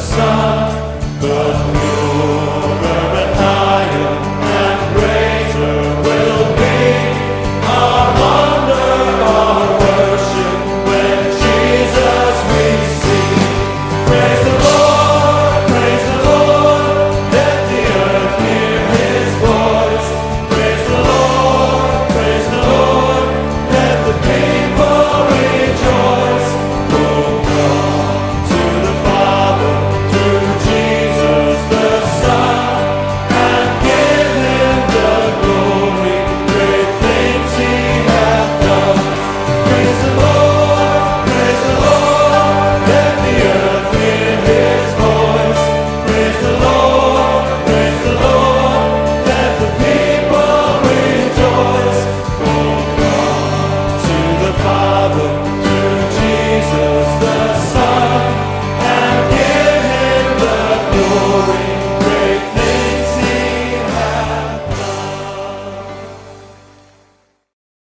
sun.